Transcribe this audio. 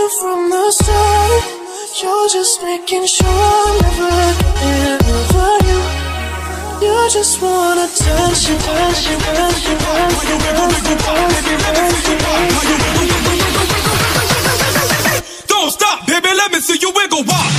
you from the start. You're just making sure I'm never get over you. You just wanna touch you, touch you, touch you, touch you, touch attention, touch, attention, touch, attention, touch, attention. Don't stop, baby, let me see you wiggle wild